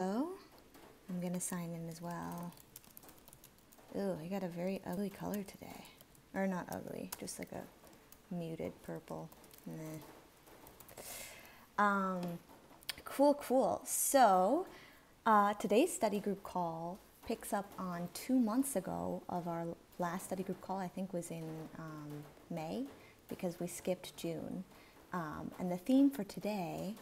So, I'm gonna sign in as well. Ooh, I got a very ugly color today. Or not ugly, just like a muted purple. Meh. Um, cool, cool. So, uh, today's study group call picks up on two months ago of our last study group call, I think was in um, May, because we skipped June. Um, and the theme for today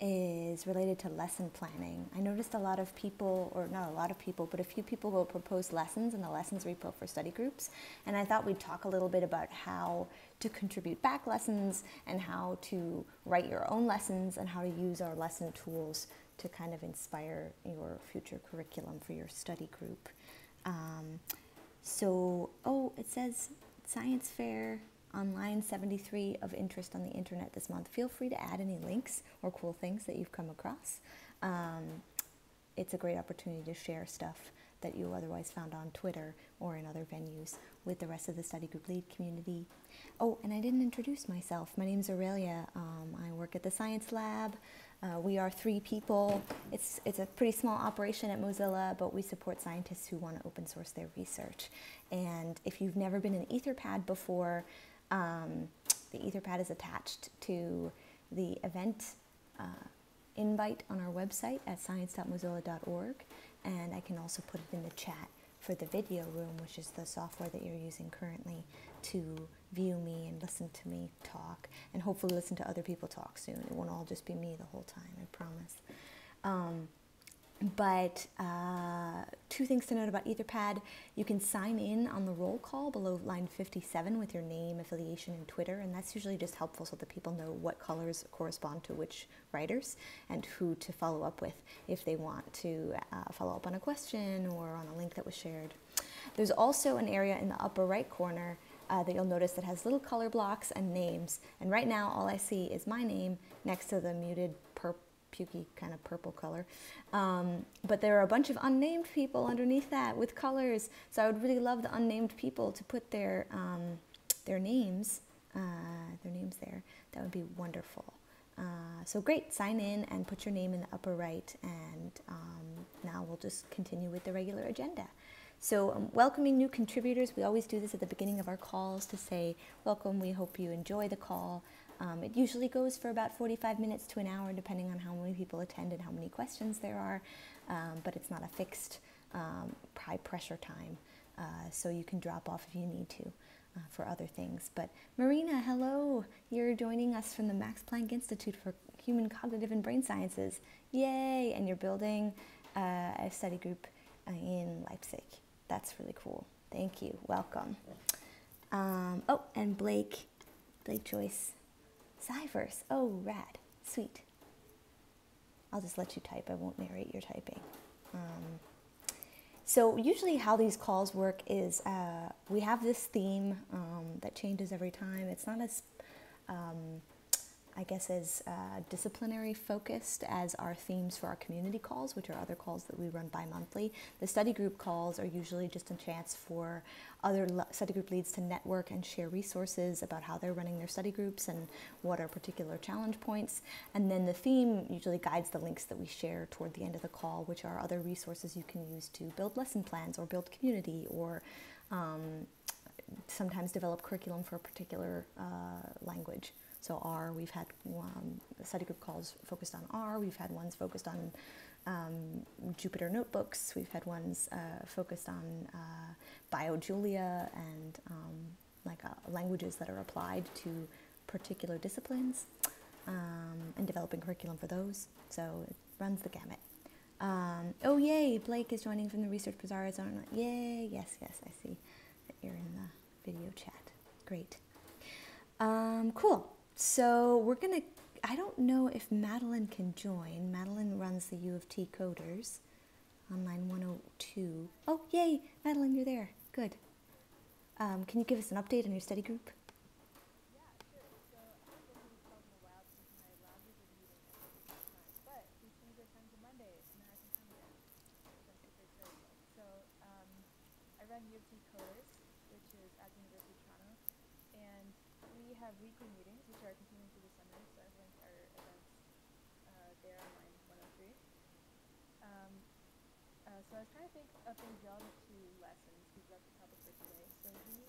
is related to lesson planning. I noticed a lot of people, or not a lot of people, but a few people will propose lessons in the lessons repo for study groups. And I thought we'd talk a little bit about how to contribute back lessons and how to write your own lessons and how to use our lesson tools to kind of inspire your future curriculum for your study group. Um, so, oh, it says science fair on line 73 of interest on the internet this month. Feel free to add any links or cool things that you've come across. Um, it's a great opportunity to share stuff that you otherwise found on Twitter or in other venues with the rest of the study group lead community. Oh, and I didn't introduce myself. My name is Aurelia. Um, I work at the Science Lab. Uh, we are three people. It's, it's a pretty small operation at Mozilla, but we support scientists who want to open source their research. And if you've never been in Etherpad before, um, the Etherpad is attached to the event uh, invite on our website at science.mozilla.org, and I can also put it in the chat for the video room, which is the software that you're using currently to view me and listen to me talk, and hopefully listen to other people talk soon. It won't all just be me the whole time, I promise. Um, but uh, two things to note about Etherpad. You can sign in on the roll call below line 57 with your name, affiliation, and Twitter, and that's usually just helpful so that people know what colors correspond to which writers and who to follow up with if they want to uh, follow up on a question or on a link that was shared. There's also an area in the upper right corner uh, that you'll notice that has little color blocks and names. And right now, all I see is my name next to the muted pukey kind of purple color. Um, but there are a bunch of unnamed people underneath that with colors. So I would really love the unnamed people to put their um, their names uh, their names there. That would be wonderful. Uh, so great, sign in and put your name in the upper right, and um, now we'll just continue with the regular agenda. So, um, welcoming new contributors, we always do this at the beginning of our calls to say, Welcome, we hope you enjoy the call. Um, it usually goes for about 45 minutes to an hour, depending on how many people attend and how many questions there are, um, but it's not a fixed um, high pressure time, uh, so you can drop off if you need to. Uh, for other things. But Marina, hello! You're joining us from the Max Planck Institute for Human Cognitive and Brain Sciences. Yay! And you're building uh, a study group uh, in Leipzig. That's really cool. Thank you. Welcome. Um, oh, and Blake, Blake Joyce, Cyverse. Oh, rad. Sweet. I'll just let you type. I won't narrate your typing. Um, so usually how these calls work is uh, we have this theme um, that changes every time. It's not as um, I guess, as uh, disciplinary focused as our themes for our community calls, which are other calls that we run bi monthly. The study group calls are usually just a chance for other study group leads to network and share resources about how they're running their study groups and what are particular challenge points. And then the theme usually guides the links that we share toward the end of the call, which are other resources you can use to build lesson plans or build community or um, sometimes develop curriculum for a particular uh, language. So R, we've had um, study group calls focused on R. We've had ones focused on um, Jupyter notebooks. We've had ones uh, focused on uh, BioJulia and um, like uh, languages that are applied to particular disciplines um, and developing curriculum for those. So it runs the gamut. Um, oh yay! Blake is joining from the Research Bazaar. Yay! Yes, yes, I see that you're in the video chat. Great. Um, cool. So we're going to, I don't know if Madeline can join. Madeline runs the U of T coders on line 102. Oh, yay, Madeline, you're there. Good. Um, can you give us an update on your study group? So I was trying to think of relevant to lessons because that's the topic for today. So we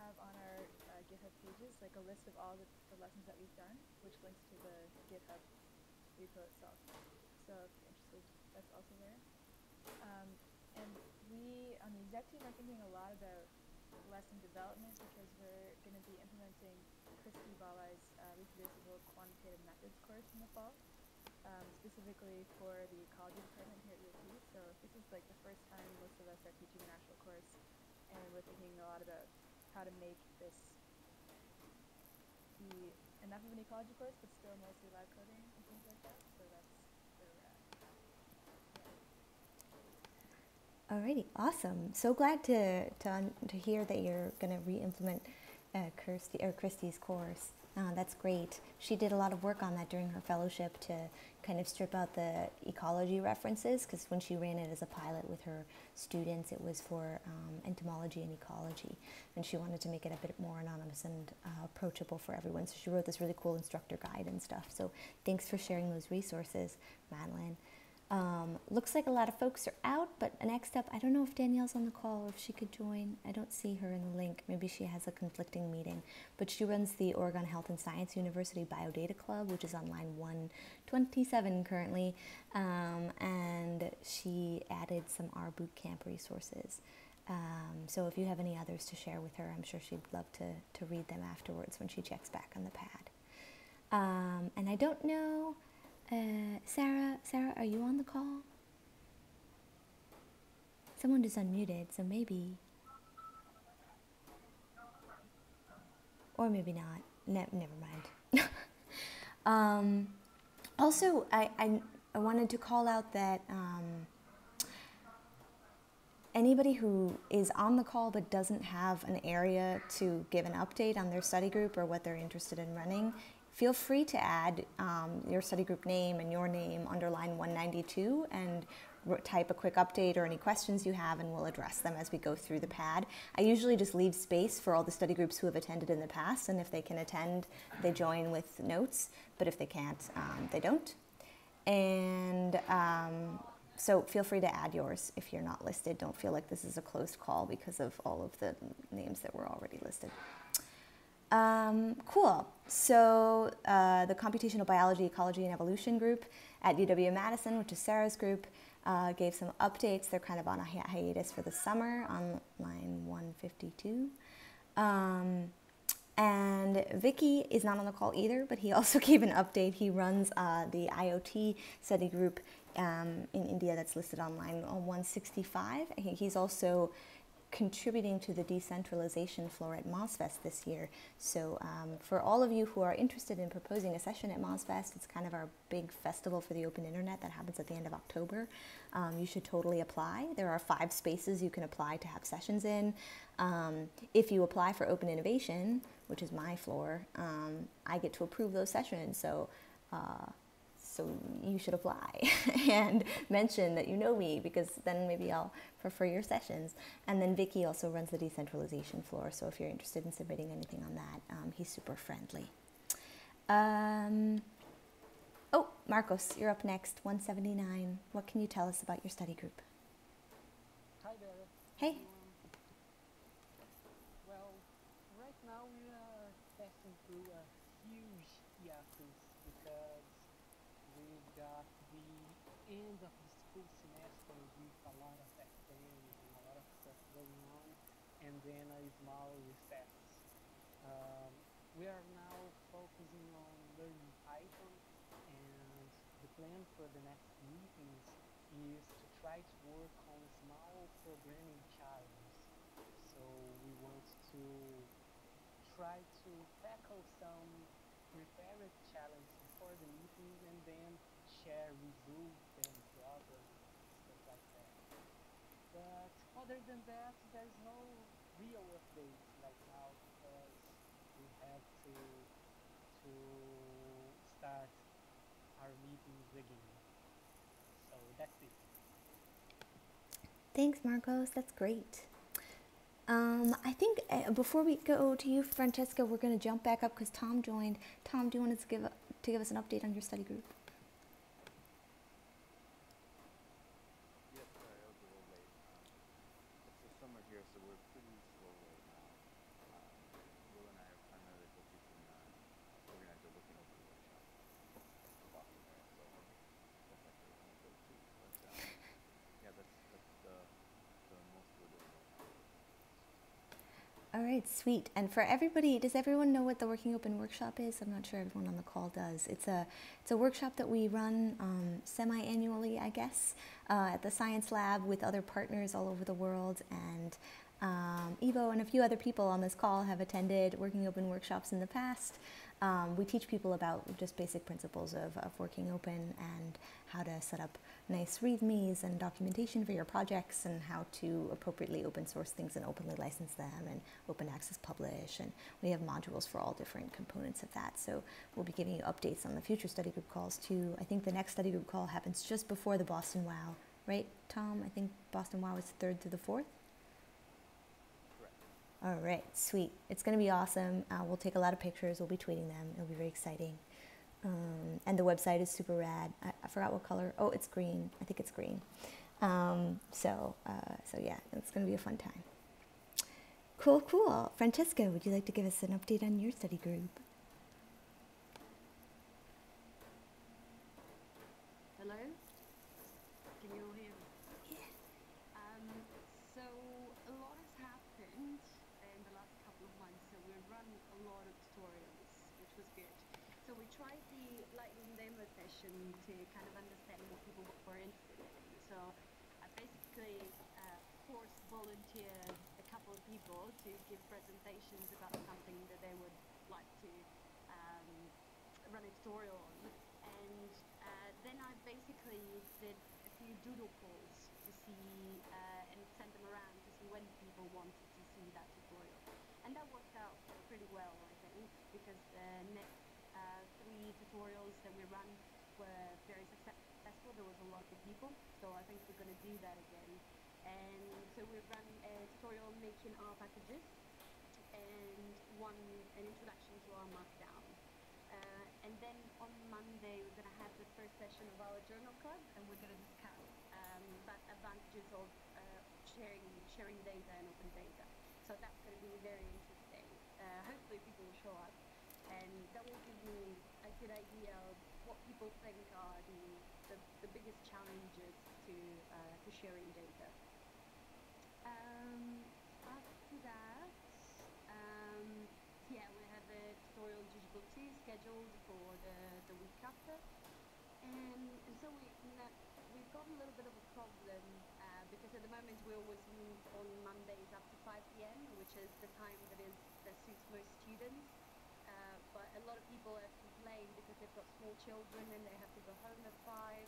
have on our uh, GitHub pages like a list of all the, the, lessons that we've done, which links to the GitHub repo itself. So if you're interested, that's also there. Um, and we on the exec team are thinking a lot about lesson development because we're going to be implementing Christie Bahlai's uh, reproducible quantitative methods course in the fall um, specifically for the ecology department here at UT. So this is like the first time most of us are teaching an actual course, and we're thinking a lot about how to make this be enough of an ecology course, but still mostly live coding and things like that. So that's where we're at. Alrighty, awesome. So glad to to, to hear that you're going to re-implement uh, Kirsty or Christie's course. Uh, that's great. She did a lot of work on that during her fellowship to kind of strip out the ecology references because when she ran it as a pilot with her students, it was for um, entomology and ecology. And she wanted to make it a bit more anonymous and uh, approachable for everyone. So she wrote this really cool instructor guide and stuff. So thanks for sharing those resources, Madeline. Um, looks like a lot of folks are out, but next up, I don't know if Danielle's on the call or if she could join. I don't see her in the link. Maybe she has a conflicting meeting. But she runs the Oregon Health and Science University Biodata Club, which is on line 127 currently. Um, and she added some R Bootcamp resources. Um, so if you have any others to share with her, I'm sure she'd love to, to read them afterwards when she checks back on the pad. Um, and I don't know. Uh, Sarah, Sarah, are you on the call? Someone just unmuted, so maybe. Or maybe not. Ne- never mind. um, also, I, I, I, wanted to call out that um, anybody who is on the call but doesn't have an area to give an update on their study group or what they're interested in running feel free to add um, your study group name and your name underline 192 and type a quick update or any questions you have and we'll address them as we go through the pad. I usually just leave space for all the study groups who have attended in the past and if they can attend, they join with notes, but if they can't, um, they don't. And um, so feel free to add yours if you're not listed. Don't feel like this is a closed call because of all of the names that were already listed. Um, cool. So uh, the Computational Biology, Ecology, and Evolution group at UW-Madison, which is Sarah's group, uh, gave some updates. They're kind of on a hi- hiatus for the summer on line 152. Um, and Vicky is not on the call either, but he also gave an update. He runs uh, the IoT study group um, in India that's listed online on 165. He's also contributing to the decentralization floor at MozFest this year. So um, for all of you who are interested in proposing a session at MozFest, it's kind of our big festival for the open internet that happens at the end of October. Um, you should totally apply. There are five spaces you can apply to have sessions in. Um, if you apply for open innovation, which is my floor, um, I get to approve those sessions. So uh, so you should apply and mention that you know me because then maybe I'll prefer your sessions. And then Vicky also runs the decentralization floor, so if you're interested in submitting anything on that, um, he's super friendly. Um, oh, Marcos, you're up next, 179. What can you tell us about your study group? Hi there. Hey. well, right now we are passing through a huge hiatus because we've got the end of the school semester with a lot of exams and a lot of stuff going on, and then a small recess. Um, we are now focusing on learning Python, and the plan for the next meetings is to try to work on small programming challenges. So we want to try to tackle some prepared challenges before the meeting and then share results and problems, stuff like that. But other than that, there's no real updates right now because we have to to start So that's it. Thanks, Marcos. That's great. Um, I think uh, before we go to you, Francesca, we're going to jump back up because Tom joined. Tom, do you want to give to give us an update on your study group? Yes, sorry, I was a here, so we're pretty slow right now. Um, Will and I are primarily focused on uh, organize a working open workshop in Boston there, so that's actually one of those too. But um, yeah, that's that's the the most we're doing right now. All right, sweet. And for everybody, does everyone know what the Working Open Workshop is? I'm not sure everyone on the call does. It's a it's a workshop that we run um, semi-annually, I guess, uh, at the Science Lab with other partners all over the world. And um, Evo and a few other people on this call have attended Working Open workshops in the past. Um, we teach people about just basic principles of, of working open and how to set up nice READMEs and documentation for your projects and how to appropriately open source things and openly license them and open access publish. And we have modules for all different components of that. So we'll be giving you updates on the future study group calls too. I think the next study group call happens just before the Boston WOW, right, Tom? I think Boston WOW is the 3rd through the 4th. All right, sweet. It's going to be awesome. Uh, we'll take a lot of pictures. We'll be tweeting them. It'll be very exciting. Um, and the website is super rad. I, I, forgot what color. Oh, it's green. I think it's green. Um, so, uh, so yeah, it's going to be a fun time. Cool, cool. Francesca, would you like to give us an update on your study group? Hello? Can you all hear me? Yeah. Um, so a lot has happened in the last couple of months. So we've run a lot of tutorials, which was good. So we tried the lightning demo session to kind of understand what people were interested in. So I basically uh, forced volunteered a couple of people to give presentations about something that they would like to um, run a tutorial on. And uh, then I basically did a few doodle polls to see uh, and sent them around to see when people wanted to see that tutorial. And that worked out pretty well, I think, because the next uh, three tutorials that we ran were very successful. There was a lot of people, so I think we're going to do that again. And so we've run a tutorial making R packages and one an introduction to R Markdown. Uh, and then on Monday we're going to have the first session of our journal club, and we're going to discuss um, about advantages of uh, sharing sharing data and open data. So that's going to be very interesting. Uh, hopefully people will show up, and that will give me a good idea of what people think are the the, the biggest challenges to uh, to sharing data. Um, after that, um, yeah, we have a tutorial in 2 scheduled for the, the week after. And, and so we, we've got a little bit of a problem uh, because at the moment we always meet on Mondays up to 5 p.m., which is the time that is that suits most students. Uh, but a lot of people have complained because they've got small children and they have to go home at 5.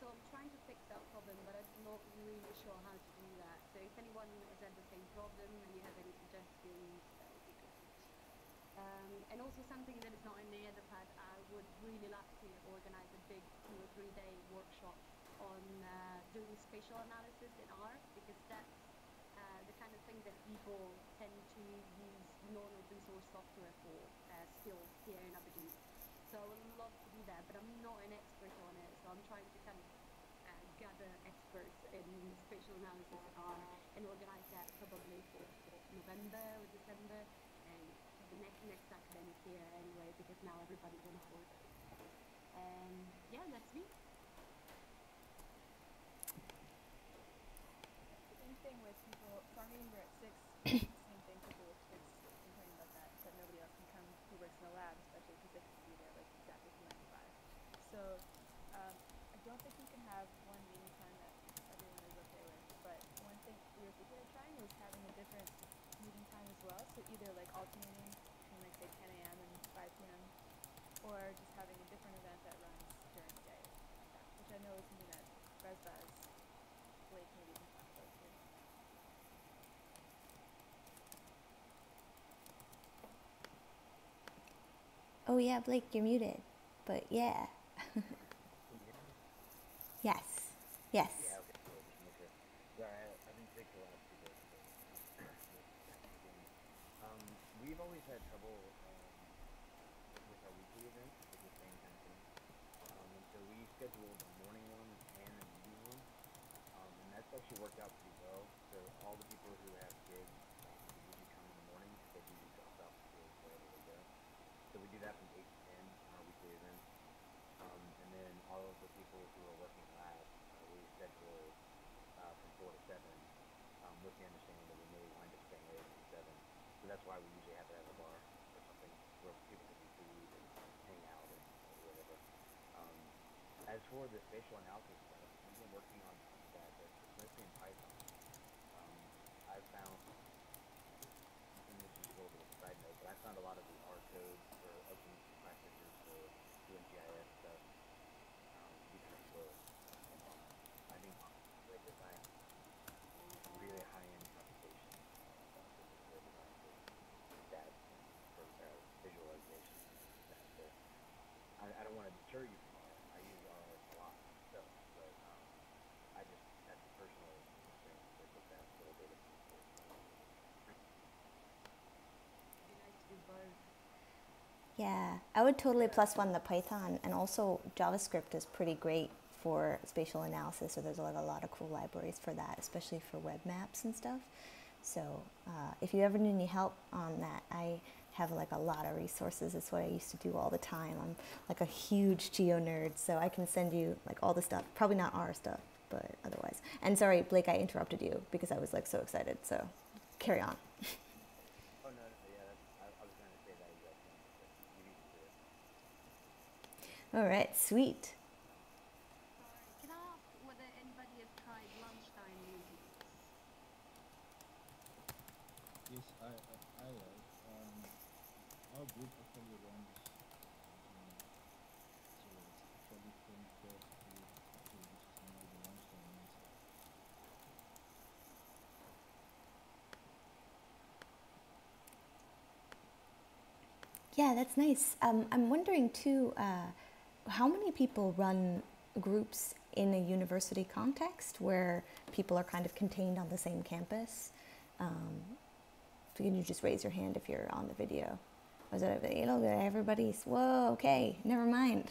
So I'm trying to fix that problem, but I'm not really sure how to do that. So if anyone has had the same problem and you have any suggestions, that would be good. Um, and also something that is not in the Etherpad, I would really like to organize a big two or three day workshop on uh, doing spatial analysis in R because that's uh, the kind of thing that people tend to use non-open source software for uh, still here in Aberdeen. So I would love to do that, but I'm not an expert on it, so I'm trying to kind of uh, gather experts in spatial analysis R and organize that probably for, November or December and the next next academic year anyway because now everybody's on holiday. And yeah, that's me. Same thing with people. So meetings are at six. same thing. People with kids complaining about that. That nobody else can come who works in the lab, especially because they have to be there like exactly from nine to five. So um, I don't think we can have one meeting time that everyone is okay with. But one thing we were thinking of trying was having a different meeting time as well. So either like alternating between like say 10 a.m. and 5 p.m. or just having a different event that runs during the day, which I know is something that ResBaz is Blake maybe can talk about. Oh, yeah, Blake, you're muted. But yeah. Yes. Yes. Worked out pretty well. so all the people who have kids um, usually come in the morning because they do drop off to schools wherever they go. So we do that from 8 to 10 on our weekly events. Um, and then all of the people who are working lab, uh, we schedule uh, from 4 to 7 um, with the understanding that we may wind up staying later than 7. So that's why we usually have to have a bar or something where people can do food and hang out and whatever. Um, as for the spatial analysis stuff, we've been working on that, but it's mostly in Python. Um, I've found, and this is a little bit of a side note, but I found a lot of the R codes for open practices for doing GIS stuff um, to be kind of slow. I think web design really high-end computation stuff is web design for stats and for uh, visualization and that. So I, You. I use a lot myself, but um, I just had some personal that little do both. Yeah, I would totally plus one the Python, and also JavaScript is pretty great for spatial analysis. So there's like a lot of cool libraries for that, especially for web maps and stuff. So uh, if you ever need any help on that, I have like a lot of resources. It's what I used to do all the time. I'm like a huge geo nerd, so I can send you like all the stuff. Probably not our stuff, but otherwise. And sorry, Blake, I interrupted you because I was like so excited. So carry on. all right, no yeah, that's, I, I was going to say that exact thing. But you need to do it. All right, sweet. Sorry, can I ask whether anybody has tried lunchtime meetings? Yes, I, I, I have. Um, our group actually runs, um, so it's actually from 12 to, to which is now the lunchtime meeting. Yeah, that's nice. Um, I'm wondering too, uh, how many people run groups in a university context where people are kind of contained on the same campus? Um, can you just raise your hand if you're on the video? Was it, you know, everybody's, whoa, okay, never mind.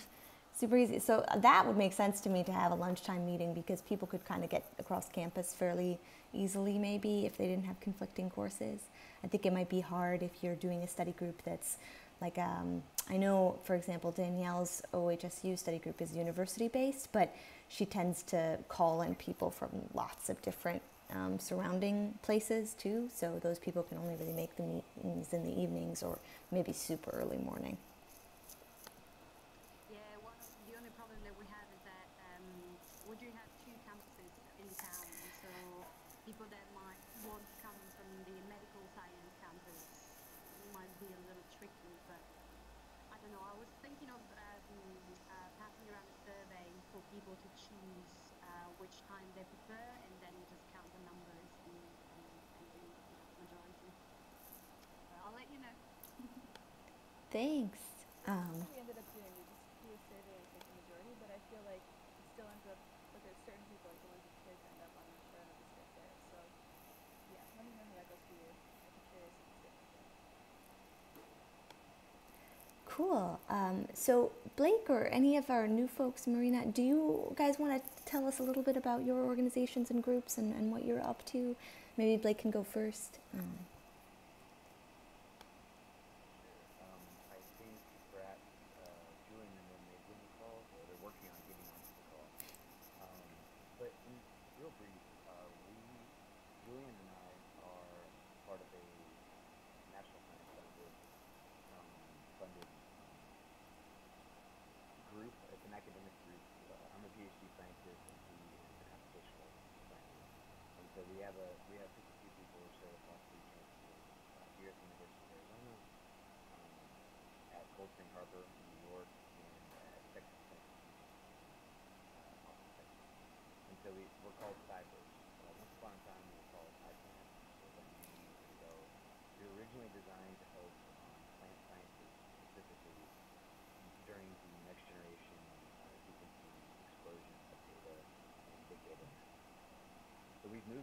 Super easy. So that would make sense to me to have a lunchtime meeting because people could kind of get across campus fairly easily, maybe, if they didn't have conflicting courses. I think it might be hard if you're doing a study group that's like, um, I know, for example, Danielle's OHSU study group is university based, but she tends to call in people from lots of different um, surrounding places too. So those people can only really make the meetings in the evenings or maybe super early morning. Yeah, one of the only problem that we have is that um, we do have two campuses in town, so people that might want to come from the medical science campus might be a little tricky, but I don't know. I was thinking of um, uh, passing around a survey for people to choose uh, which time they prefer, and then we just count the numbers and, and, and do you know, majority. But I'll let you know. Thanks. Um, That's what we ended up doing. We just do a survey and take the majority, but I feel like it still ends up there's certain people like the ones kids end up on the show get there. So yeah, let me know how that goes for you. Be curious if it's different. Cool. Um, so, Blake or any of our new folks, Marina, do you guys want to tell us a little bit about your organizations and groups and, and what you're up to? Maybe Blake can go first. Um,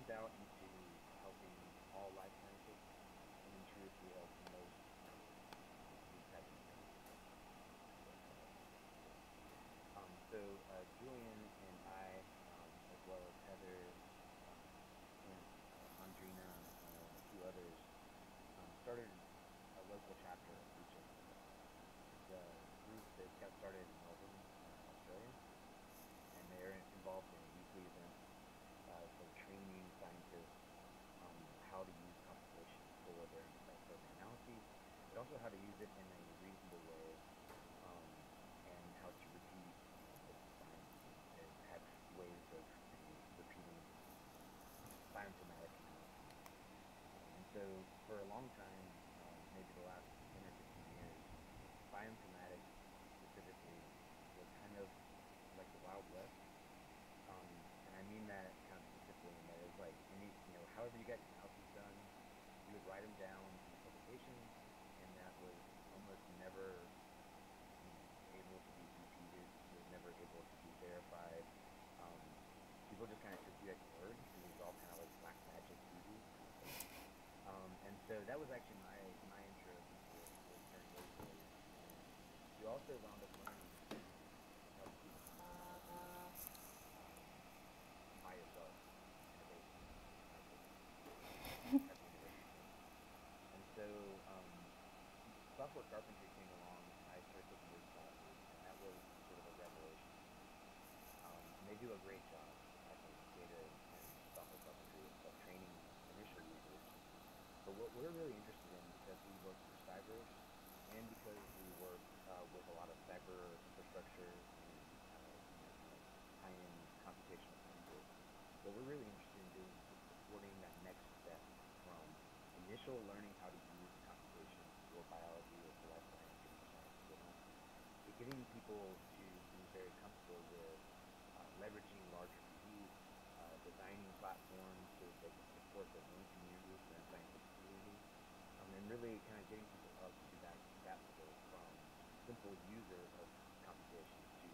branches out into helping all life sciences, and in truth, we help most these types of. Um, so uh, Julian and I, um, as well as Heather, um, and uh, Andrina, and uh, a few others, um, started a local chapter of each of The group that got started their uh, for analyses, but also how to use it in a reasonable way um, and how to repeat have ways of repeating bioinformatic. And so for a long time, um, maybe the last 10 or 15 years, bioinformatics specifically was kind of like the Wild West. Um, and I mean that kind of specifically in that it's like any, you know, however you got your analyses done, you would write them down in publications, and that was almost never you know, able to be repeated, was never able to be verified. Um, people just kind of took you at your word, and it was all kind of like black magic voodoo. Um, and so that was actually my my intro was turning you also wound up learning how to do um, by yourself in a basement at the, at the university. And so um, software carpentry came along, and I started taking those classes, and that was sort of a revelation. Um, and they do a great job, I think, data and software carpentry of training initial users. But what we're really interested in, because we work for CyVerse, and because we work uh, with a lot of cyber infrastructure and uh, high-end computational scientists, what we're really interested in doing is supporting that next step from initial learning how to use computation for biology or for life science or science to getting people to be very comfortable with uh, leveraging larger compute, uh, designing platforms so that they can support their own communities, their own scientific community, um, and really kind of getting people up to that, that level from simple user of computation to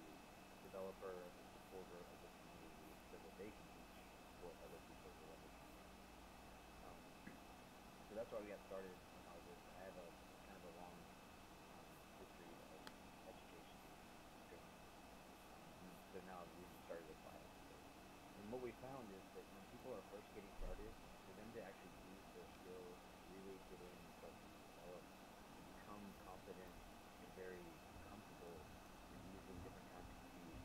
developer, as a supporter of the community so that they can teach what other people will understand. Um, so that's why we got started in Harvard. I have a kind of a long um, history of education and. Um, so now we just started to apply it. So, and what we found is that when people are first getting started, for them to actually use their skills, really get in and start to develop, and become confident and very comfortable in using different kinds of compute,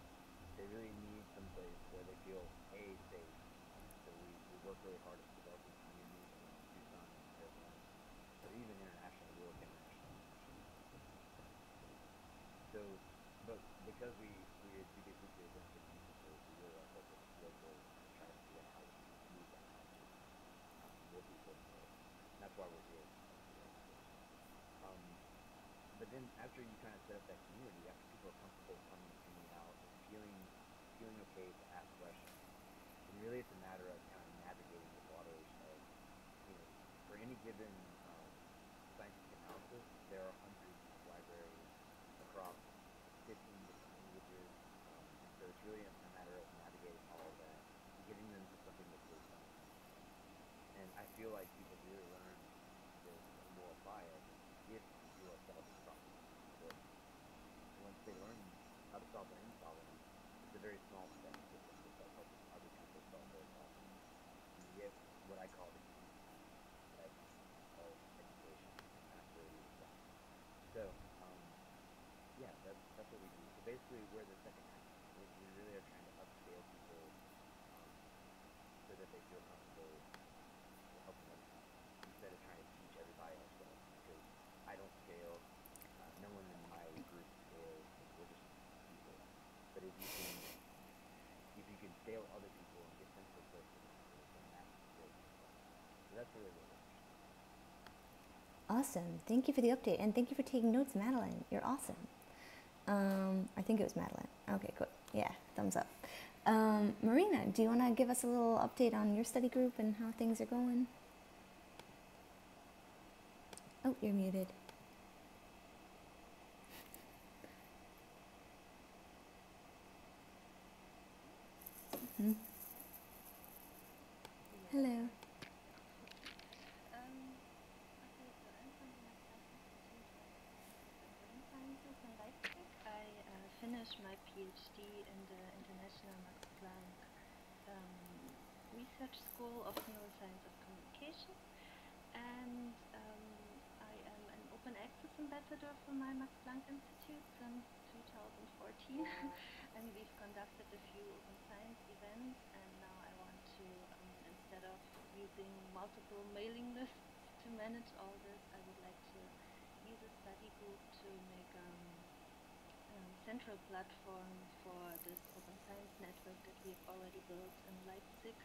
they really need some place where they feel a safe. So we, we work really hard at developing communities in Tucson and Arizona, but even internationally, we work internationally. So, but because we we do get weekly events with people, so we really are focused local and try to figure out how we can use that knowledge um, more people know. And that's why we're here. today, of course. Um, but then after you kind of set up that community, after people are comfortable coming in and out and feeling feeling okay to ask questions, and really it's a matter of kind of navigating the waters of, you know, for any given um, scientific analysis, there are hundreds of libraries across 15 different languages, um, so it's really a, a matter of navigating all of that and getting them to something that's really fun. And I feel like people really learn this and will apply it if you are solving problems. But once they learn how to solve and solve them, it's a very small step to helping other people solve their problems. And get what I call the right, of education after done. So, um, yeah, that's that's what we do. So basically, we're the second half. We, we really are trying to upscale people um, so that they feel comfortable helping them instead of trying to teach everybody ourselves. Because I don't scale. Uh, no one in my group scales. We're just people. But if you can, if you can scale other people and get them to that's really what. Awesome. Thank you for the update and thank you for taking notes, Madeline. You're awesome. Um, I think it was Madeline. Okay, cool. Yeah, thumbs up. Um, Marina, do you want to give us a little update on your study group and how things are going? Oh, you're muted. Mhm. Hello. Um, okay, so I'm from the Max Planck Institute for Brain Sciences in Leipzig. I uh, finished my PhD in the International Max Planck um, Research School of Neuroscience of Communication, and um, I am an open access ambassador for my Max Planck Institute since 2014, and we've conducted a few open science events. And now I want to, um, instead of using multiple mailing lists to manage all this, I would like to use a study group to make um, a central platform for this open science network that we've already built in Leipzig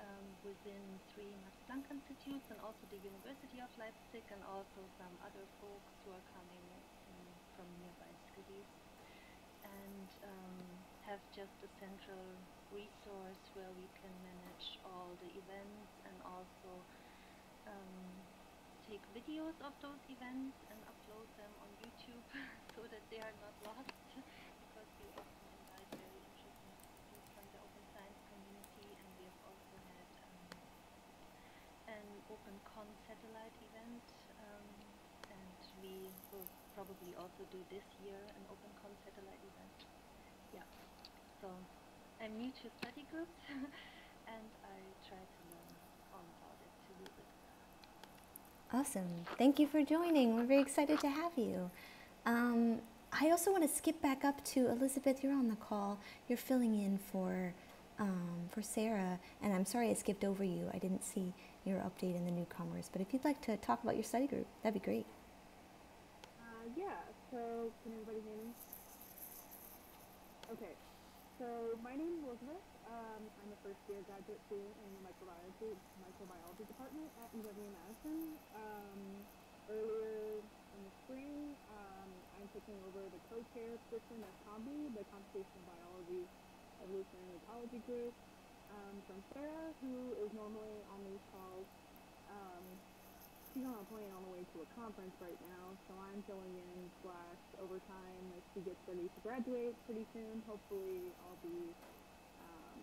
um, within three Max Planck institutes and also the University of Leipzig and also some other folks who are coming from nearby cities and um, have just a central resource where we can manage all the events and also um, take videos of those events and upload them on YouTube so that they are not lost because we often invite very interesting speakers from the open science community and we have also had um, an OpenCon satellite event um, and we will probably also do this year an OpenCon satellite event. Yeah, so I'm new to study groups and I try to learn all about it it. Awesome. Thank you for joining. We're very excited to have you. Um, I also want to skip back up to Elizabeth. You're on the call. You're filling in for um, for Sarah, and I'm sorry I skipped over you. I didn't see your update in the newcomers. But if you'd like to talk about your study group, that'd be great. Uh, yeah, so can everybody hear me? Okay, so my name is Elizabeth. Um, I'm a first year graduate student in the microbiology, microbiology department at UW-Madison. Um, earlier in the spring, um, I'm taking over the co-chair position at ComBEE, the Computational Biology Evolutionary Ecology Group, um, from Sarah, who is normally on these calls. Um, she's on a plane on the way to a conference right now, so I'm filling in slash overtime as she gets ready to graduate pretty soon. Hopefully, I'll be um,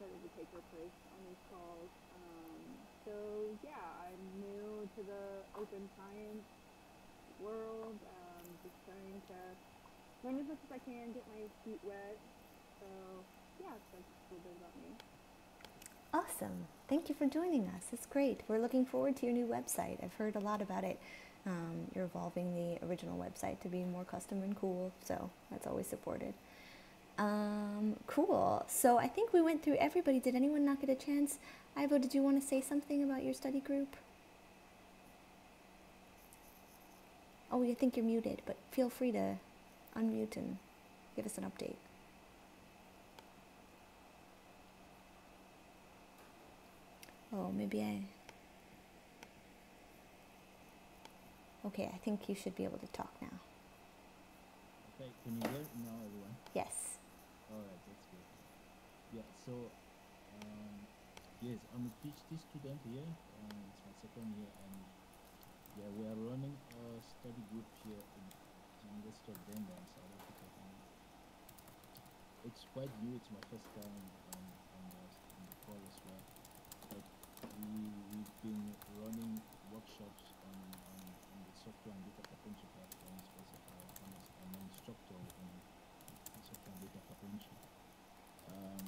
ready to take her place on these calls. Um, so yeah, I'm new to the open science world. Um, just trying to learn as much as I can, get my feet wet. So yeah, that's a little bit about me. Awesome. Thank you for joining us. It's great. We're looking forward to your new website. I've heard a lot about it. Um, you're evolving the original website to be more custom and cool, so that's always supported. Um, cool. So I think we went through everybody. Did anyone not get a chance? Ivo, did you want to say something about your study group? Oh, I think you're muted, but feel free to unmute and give us an update. Oh, maybe I. Okay, I think you should be able to talk now. Okay, can you hear now, everyone? Yes. Alright, that's good. Yeah, so, um, yes, I'm a PhD student here. Um, it's my second year, and yeah, we are running a study group here in the University of Venda South Africa. And it's quite new. It's my first time um, on, the, on the call as well. We, we've been running workshops on, on, on the software and data carpentry platform, specifically I'm, a, an instructor in, in software and data carpentry. Um,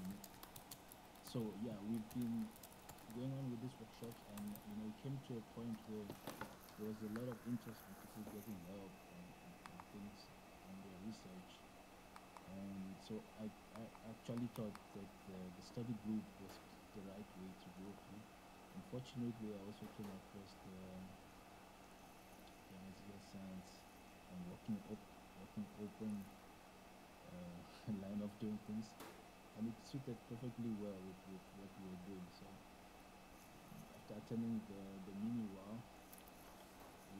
so yeah, we've been going on with these workshops, and you know, it came to a point where there was a lot of interest in people getting help and, and, and things on their research. And so I, I actually thought that uh, the study group was the right way to go through. Unfortunately, I also came across the, the Azure Science and working working open uh, line of doing things, and it suited perfectly well with, with what we were doing. So after attending the, the mini WOW,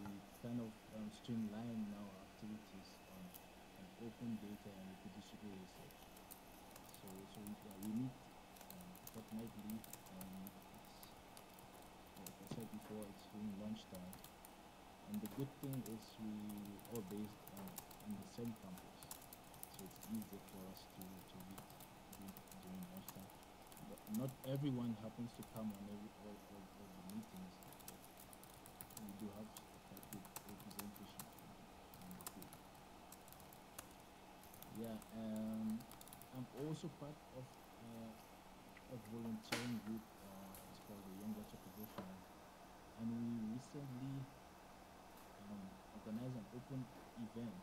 we kind of um, streamline now our activities on, on open data and reproducible research. So, so we, yeah, we meet um, fortnightly, and said before, it's lunchtime. And the good thing is we are based on, on the same campus, so it's easy for us to, to meet during, lunchtime. But not everyone happens to come on every all, all, all the meetings. We do have quite good representation from the. Yeah, um, I'm also part of uh, a volunteering group. Uh, it's called the Young Watcher Professional, and we recently um, organized an open event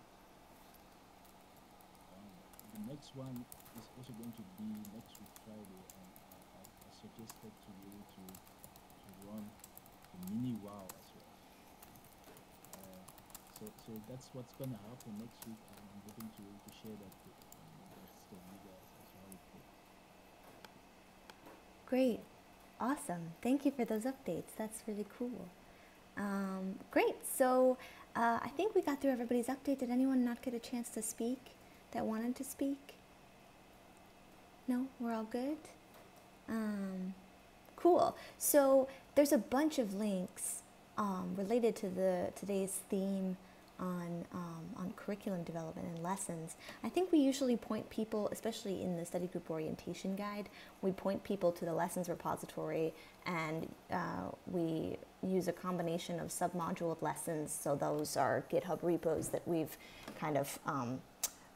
The next one is also going to be next week Friday, and I, I, I suggested to able to to run the mini wow as well. Uh, so so that's what's gonna happen next week, and I'm hoping to to share that with um, the you guys as well. Great. Awesome. Thank you for those updates. That's really cool. Um, great. So uh, I think we got through everybody's update. Did anyone not get a chance to speak that wanted to speak? No, we're all good. Um, cool. So there's a bunch of links um, related to the today's theme on um, on curriculum development and lessons. I think we usually point people, especially in the study group orientation guide, we point people to the lessons repository, and uh, we use a combination of submodule lessons. So those are GitHub repos that we've kind of um,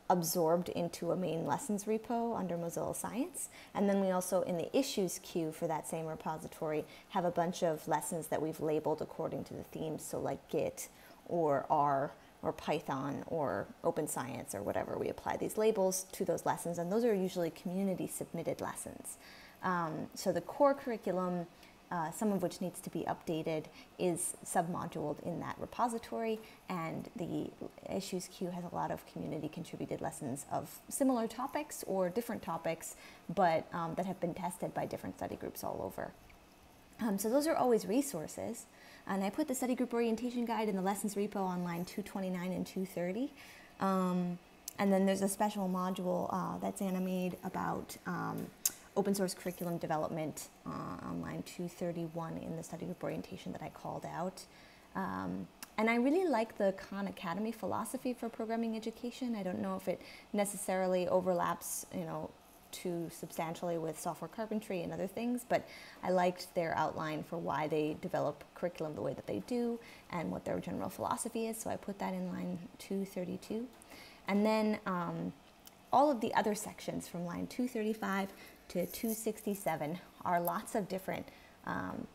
absorbed into a main lessons repo under Mozilla Science. And then we also, in the issues queue for that same repository, have a bunch of lessons that we've labeled according to the themes. So, like Git or R or Python or Open Science or whatever. We apply these labels to those lessons, and those are usually community submitted lessons. Um, so, the core curriculum uh, some of which needs to be updated, is submoduled in that repository. And the issues queue has a lot of community contributed lessons of similar topics or different topics, but um, that have been tested by different study groups all over. Um, so those are always resources. And I put the study group orientation guide in the lessons repo on line 229 and 230. Um, and then there's a special module uh, that's animated about um, open source curriculum development uh, on line 231 in the study group orientation that I called out. Um, and I really like the Khan Academy philosophy for programming education. I don't know if it necessarily overlaps, you know, too substantially with software carpentry and other things, but I liked their outline for why they develop curriculum the way that they do and what their general philosophy is. So I put that in line 232. And then um, all of the other sections from line 235 to 267 are lots of different um,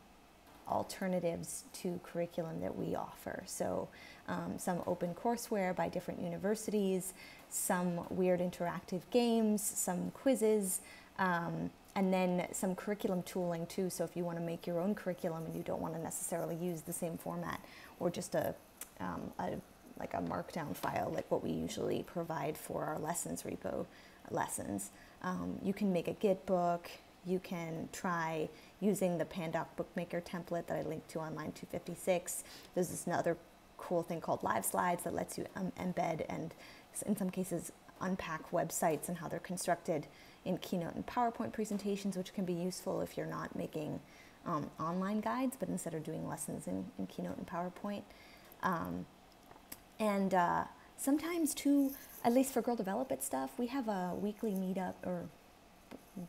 alternatives to curriculum that we offer. So, um, some open courseware by different universities, some weird interactive games, some quizzes, um, and then some curriculum tooling too. So, if you want to make your own curriculum and you don't want to necessarily use the same format or just a, um, a like a markdown file, like what we usually provide for our lessons repo lessons. Um, you can make a Git book. You can try using the Pandoc Bookmaker template that I linked to on line 256. There's this another cool thing called Live Slides that lets you um, embed and, in some cases, unpack websites and how they're constructed in Keynote and PowerPoint presentations, which can be useful if you're not making um, online guides, but instead of doing lessons in, in Keynote and PowerPoint. Um, and uh, sometimes, too, at least for Girl Develop It stuff, we have a weekly meetup or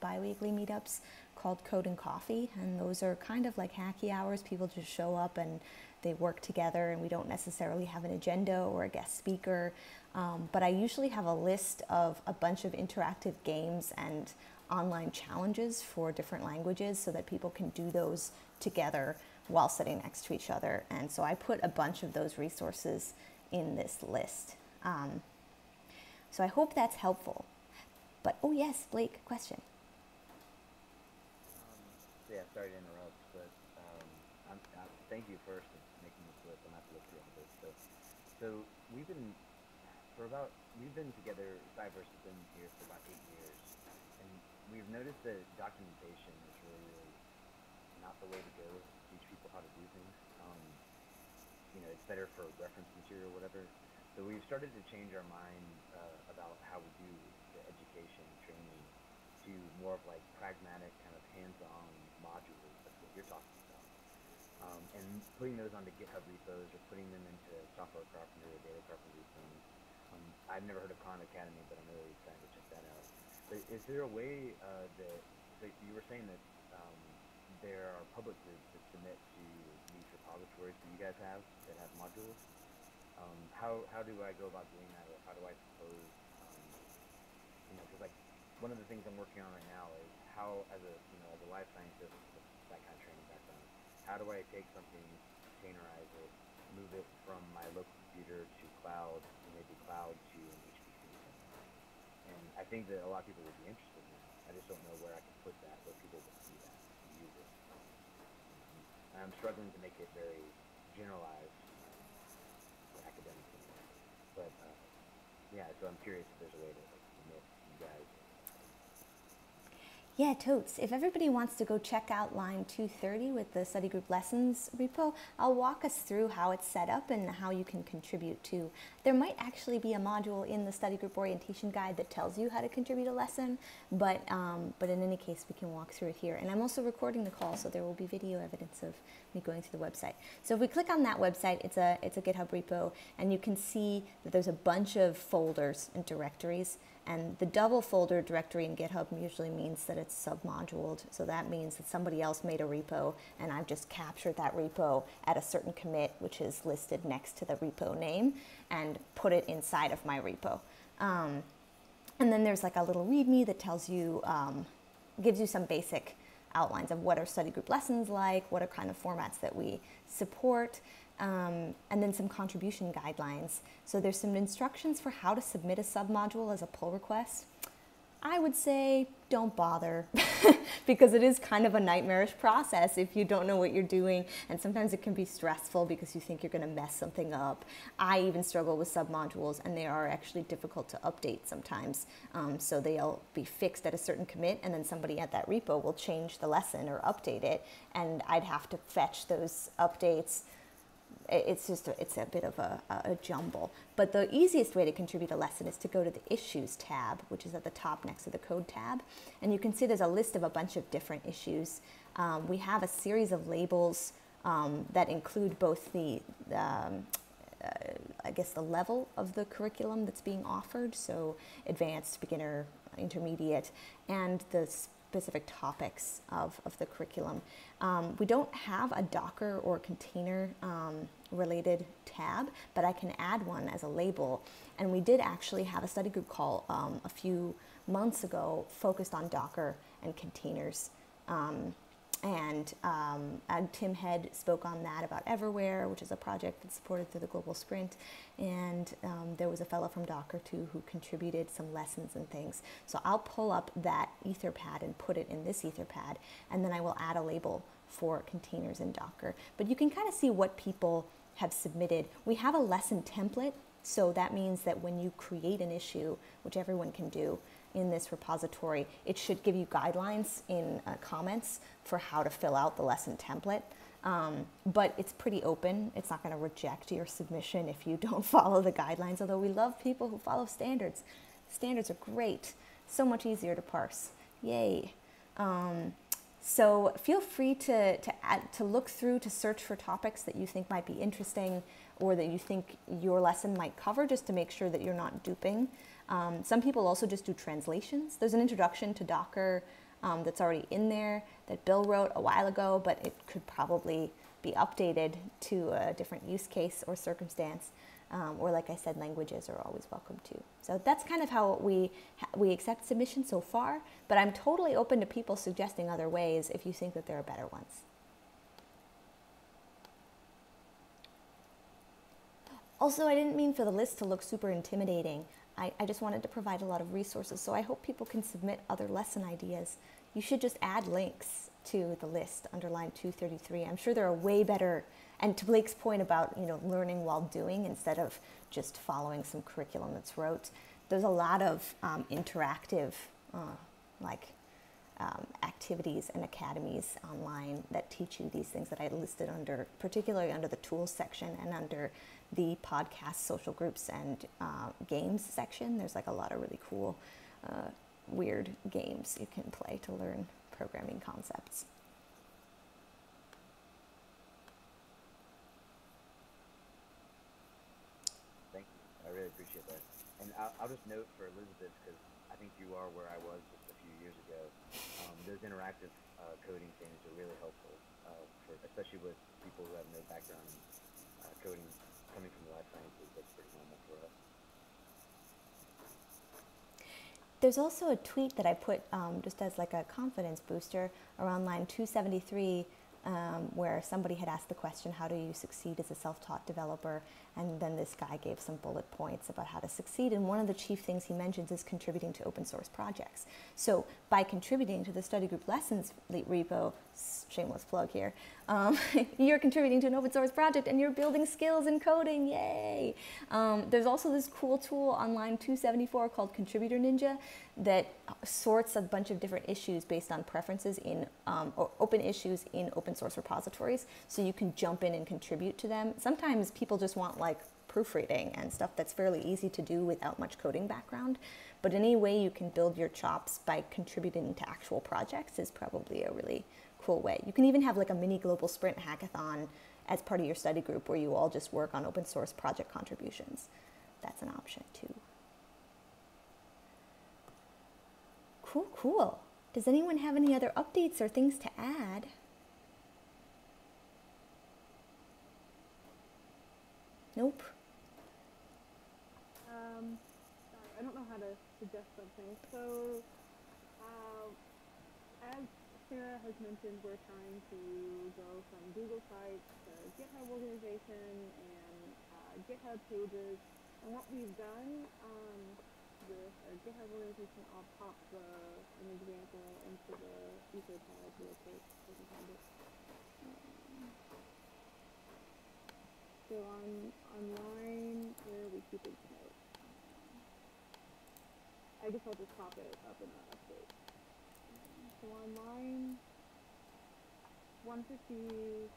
bi-weekly meetups called Code and Coffee, and those are kind of like hacky hours. People just show up and they work together, and we don't necessarily have an agenda or a guest speaker. Um, but I usually have a list of a bunch of interactive games and online challenges for different languages so that people can do those together while sitting next to each other. And so I put a bunch of those resources in this list. Um, so I hope that's helpful. But oh yes, Blake, question. Yeah, sorry to interrupt, but um, I'm, I'm, thank you first for making the flip. I'm have to look through all this stuff. So we've been for about we've been together. CyVerse has been here for about eight years, and we've noticed that documentation is really, really not the way to go teach people how to do things. Um, you know, it's better for reference material, or whatever. So we've started to change our mind uh, about how we do the education training to more of like pragmatic kind of hands-on modules. That's what you're talking about. Um, and putting those onto GitHub repos or putting them into Software Carpentry or Data Carpentry repos. Um, I've never heard of Khan Academy, but I'm really excited to check that out. But is there a way uh, that, so you were saying that um, there are public groups that submit to these repositories that you guys have that have modules? um, how how do I go about doing that, or how do I propose, um, you know, because like one of the things I'm working on right now is how, as a you know, as a life scientist with that kind of training background, how do I take something, containerize it, move it from my local computer to cloud, and maybe cloud to an HPC, and I think that a lot of people would be interested in that. I just don't know where I can put that, where people would see that and use it. Um, I'm struggling to make it very generalized for academics. But uh, yeah, so I'm curious if there's a way to like, submit you guys. Yeah, totes. If everybody wants to go check out line 230 with the study group lessons repo, I'll walk us through how it's set up and how you can contribute to. There might actually be a module in the study group orientation guide that tells you how to contribute a lesson, but um, but in any case, we can walk through it here. And I'm also recording the call, so there will be video evidence of me going through the website. So if we click on that website, it's a it's a GitHub repo, and you can see that there's a bunch of folders and directories. And the double folder directory in GitHub usually means that it's submoduled. So that means that somebody else made a repo and I've just captured that repo at a certain commit, which is listed next to the repo name, and put it inside of my repo. Um, and then there's like a little README that tells you, um, gives you some basic outlines of what are study group lessons like, what are kind of formats that we support um, and then some contribution guidelines. So there's some instructions for how to submit a submodule as a pull request. I would say don't bother because it is kind of a nightmarish process if you don't know what you're doing, and sometimes it can be stressful because you think you're going to mess something up. I even struggle with submodules, and they are actually difficult to update sometimes. Um, so they'll be fixed at a certain commit, and then somebody at that repo will change the lesson or update it, and I'd have to fetch those updates it's just a, it's a bit of a, a, jumble. But the easiest way to contribute a lesson is to go to the Issues tab, which is at the top next to the Code tab. And you can see there's a list of a bunch of different issues. Um, we have a series of labels um, that include both the, um, uh, I guess, the level of the curriculum that's being offered, so advanced, beginner, intermediate, and the specific topics of, of the curriculum. Um, we don't have a Docker or container um, related tab, but I can add one as a label. And we did actually have a study group call um, a few months ago focused on Docker and containers. And, um, Tim Head spoke on that about Everware, which is a project that's supported through the Global Sprint. And um, there was a fellow from Docker too who contributed some lessons and things. So I'll pull up that Etherpad and put it in this Etherpad, and then I will add a label for containers in Docker. But you can kind of see what people have submitted. We have a lesson template, so that means that when you create an issue, which everyone can do, in this repository, it should give you guidelines in uh, comments for how to fill out the lesson template. Um, but it's pretty open. It's not going to reject your submission if you don't follow the guidelines, although we love people who follow standards. Standards are great, so much easier to parse. Yay. Um, so feel free to, to, add, to look through, to search for topics that you think might be interesting or that you think your lesson might cover just to make sure that you're not duping. Um, some people also just do translations. There's an introduction to Docker um, that's already in there that Bill wrote a while ago, but it could probably be updated to a different use case or circumstance. Um, or like I said, languages are always welcome too. So that's kind of how we we accept submissions so far. But I'm totally open to people suggesting other ways if you think that there are better ones. Also, I didn't mean for the list to look super intimidating. I, I, just wanted to provide a lot of resources, so I hope people can submit other lesson ideas. You should just add links to the list under line 233. I'm sure there are way better, and to Blake's point about you know learning while doing instead of just following some curriculum that's wrote, there's a lot of um, interactive, uh, like um, activities and academies online that teach you these things that I listed under, particularly under the tools section and under the podcast social groups and uh, games section. There's like a lot of really cool, uh, weird games you can play to learn programming concepts. Thank you. I really appreciate that. And I'll, I'll just note for Elizabeth, because I think you are where I was just a few years ago, um, those interactive uh, coding things are really helpful, uh, for, especially with people who have no background in uh, coding coming from sciences, that's pretty normal for us. There's also a tweet that I put um, just as like a confidence booster around line 273 um, where somebody had asked the question, How do you succeed as a self taught developer? And then this guy gave some bullet points about how to succeed. And one of the chief things he mentions is contributing to open source projects. So, by contributing to the study group lessons repo, shameless plug here, um, you're contributing to an open source project and you're building skills in coding. Yay! Um, there's also this cool tool on line 274 called Contributor Ninja that sorts a bunch of different issues based on preferences in um, open issues in open source repositories. So you can jump in and contribute to them. Sometimes people just want like proofreading and stuff that's fairly easy to do without much coding background. But any way you can build your chops by contributing to actual projects is probably a really cool way. You can even have like a mini global sprint hackathon as part of your study group where you all just work on open source project contributions. That's an option too. Cool, cool. Does anyone have any other updates or things to add? Nope. Um, sorry, I don't know how to suggest something. So, Sarah has mentioned, we're trying to go from Google Sites to GitHub organization and uh, GitHub pages. And what we've done um, with our GitHub organization, I'll pop the, an example into the Etherpad real quick. So on online, where we keep it note. I guess I'll just pop it up in the update. So on line 159,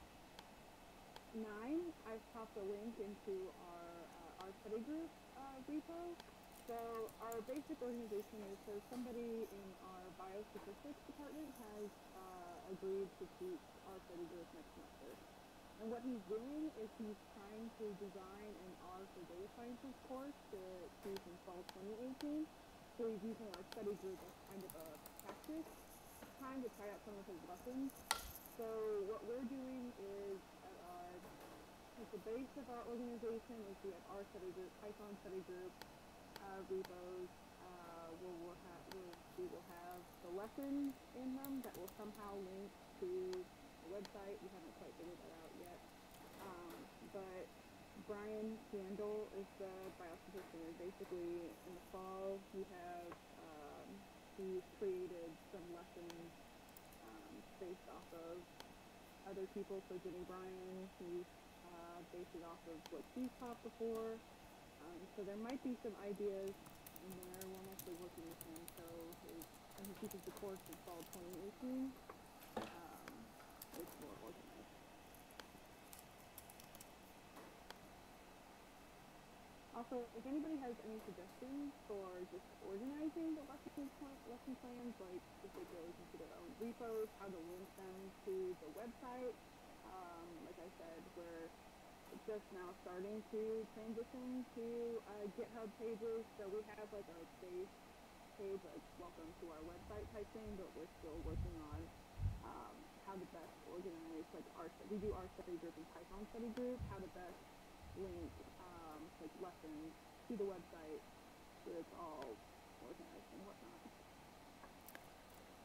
I've popped a link into our uh, our study group uh, repo. So our basic organization is so somebody in our biostatistics department has uh, agreed to teach our study group next semester. And what he's doing is he's trying to design an R for data sciences course to teach in fall 2018. So he's using our study group as kind of a practice time to try out some of his lessons. So what we're doing is at our at the base of our organization is we have R study group, Python study group, uh, repos, uh, where we'll have, we'll, we will have the lessons in them that will somehow link to the website. We haven't quite figured that out yet. Um, but Brian Candle is the biostatistician. Basically, in the fall, we have he's created some lessons um, based off of other people. So Jenny Bryan, he's uh, based it off of what he's taught before. Um, so there might be some ideas in there. We're mostly working with him. So his, and he teaches the course in fall 2018. Um, it's more organized. Also, if anybody has any suggestions for just organizing the lesson, plan, lesson plans, like if they go into their own repos, how to link them to the website, um, like I said, we're just now starting to transition to uh, GitHub pages. So we have like our base page, like welcome to our website type thing, but we're still working on um, how to best organize like our we do our study group and Python study group, how to best link like lessons to the website so it's all organized and whatnot.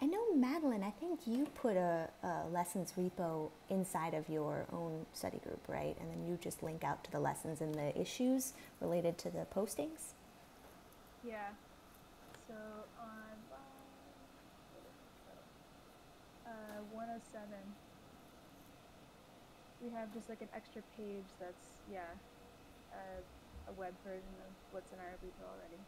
I know, Madeline, I think you put a, a, lessons repo inside of your own study group, right? And then you just link out to the lessons and the issues related to the postings? Yeah. So on uh, 107, we have just like an extra page that's, yeah, uh, a web version of what's in our repo already.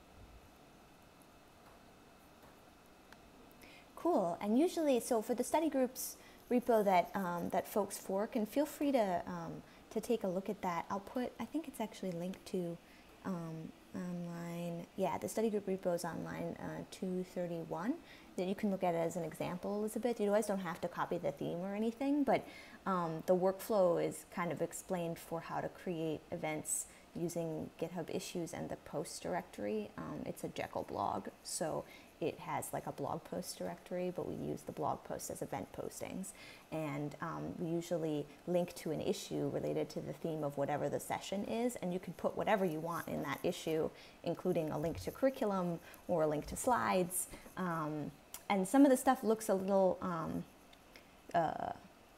Cool. And usually, so for the study groups repo that um, that folks fork, and feel free to um, to take a look at that. I'll put. I think it's actually linked to um, online. Yeah, the study group repo is online uh, 231. That you can look at it as an example, Elizabeth. You always don't have to copy the theme or anything, but um, the workflow is kind of explained for how to create events using GitHub issues and the post directory. Um, it's a Jekyll blog, so it has like a blog post directory, but we use the blog post as event postings. And um, we usually link to an issue related to the theme of whatever the session is, and you can put whatever you want in that issue, including a link to curriculum or a link to slides. Um, and some of the stuff looks a little um, uh,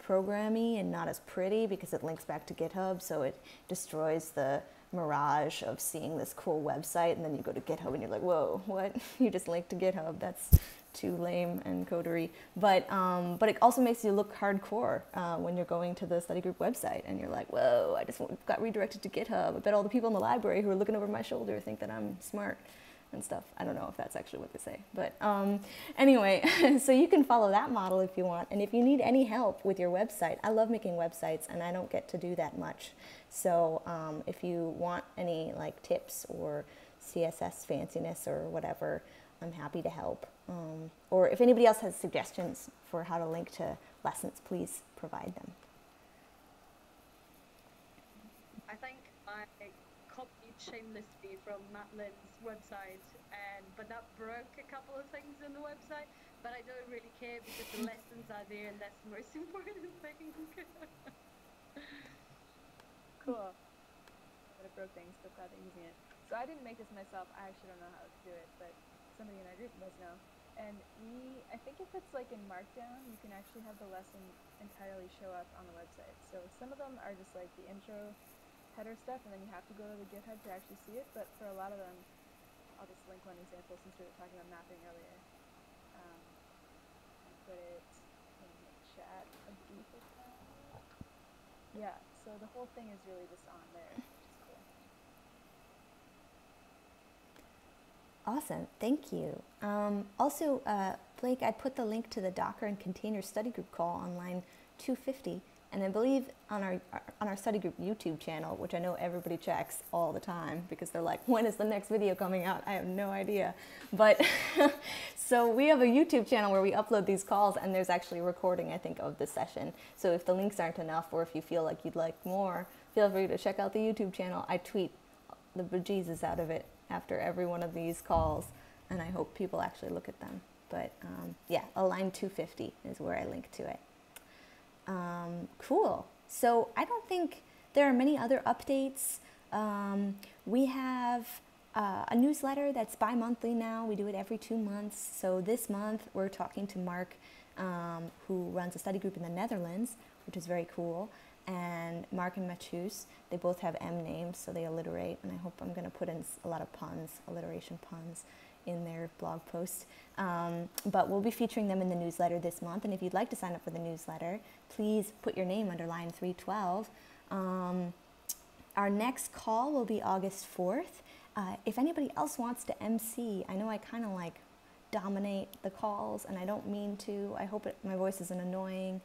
programmy and not as pretty because it links back to GitHub, so it destroys the mirage of seeing this cool website and then you go to GitHub and you're like, whoa, what? you just linked to GitHub. That's too lame and codery. But um, but it also makes you look hardcore uh, when you're going to the study group website and you're like, whoa, I just got redirected to GitHub. I bet all the people in the library who are looking over my shoulder think that I'm smart and stuff. I don't know if that's actually what they say. But um, anyway, so you can follow that model if you want. And if you need any help with your website, I love making websites and I don't get to do that much. So um, if you want any like tips or CSS fanciness or whatever, I'm happy to help. Um, or if anybody else has suggestions for how to link to lessons, please provide them. I think I copied shamelessly from Matlin's website, and but that broke a couple of things in the website. But I don't really care because the lessons are there, and that's the most important thing. Cool. But it broke things, but glad they're using it. So I didn't make this myself. I actually don't know how to do it, but somebody in our group does know. And we, I think if it's like in Markdown, you can actually have the lesson entirely show up on the website. So some of them are just like the intro header stuff, and then you have to go to the GitHub to actually see it. But for a lot of them, I'll just link one example since we were talking about mapping earlier. Um, put it in the chat. Yeah, so the whole thing is really just on there. Awesome, thank you. Um, also, uh, Blake, I put the link to the Docker and container study group call on line 250, and I believe on our on our study group YouTube channel, which I know everybody checks all the time because they're like, when is the next video coming out? I have no idea. But so we have a YouTube channel where we upload these calls, and there's actually a recording, I think, of the session. So if the links aren't enough, or if you feel like you'd like more, feel free to check out the YouTube channel. I tweet the bejesus out of it after every one of these calls, and I hope people actually look at them. But um, yeah, a line 250 is where I link to it. Um, cool. So I don't think there are many other updates. Um, we have uh, a newsletter that's bi monthly now. We do it every two months. So this month we're talking to Mark, um, who runs a study group in the Netherlands, which is very cool. And Mark and Matthews, they both have M names, so they alliterate. And I hope I'm going to put in a lot of puns, alliteration puns in their blog post. Um, but we'll be featuring them in the newsletter this month. And if you'd like to sign up for the newsletter, please put your name under line 312. Um, our next call will be August 4th. Uh, if anybody else wants to MC, I know I kind of like dominate the calls and I don't mean to. I hope it, my voice isn't annoying.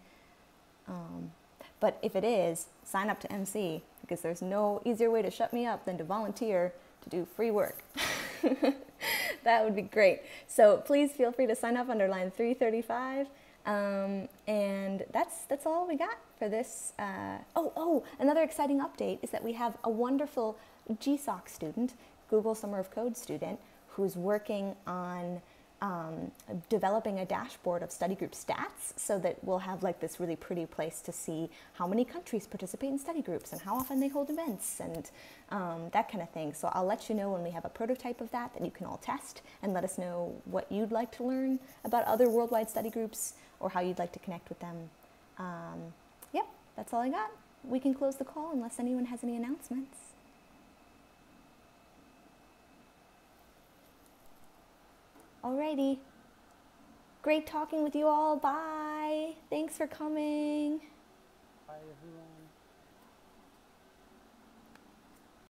Um, but if it is, sign up to MC because there's no easier way to shut me up than to volunteer to do free work. that would be great. So please feel free to sign up under line 335. Um, and that's that's all we got for this. Uh, oh, oh, another exciting update is that we have a wonderful GSOC student, Google Summer of Code student, who's working on um, developing a dashboard of study group stats so that we'll have like this really pretty place to see how many countries participate in study groups and how often they hold events and um, that kind of thing. So I'll let you know when we have a prototype of that that you can all test and let us know what you'd like to learn about other worldwide study groups or how you'd like to connect with them. Um, yep, that's all I got. We can close the call unless anyone has any announcements. Alrighty. Great talking with you all. Bye. Thanks for coming. Bye, everyone.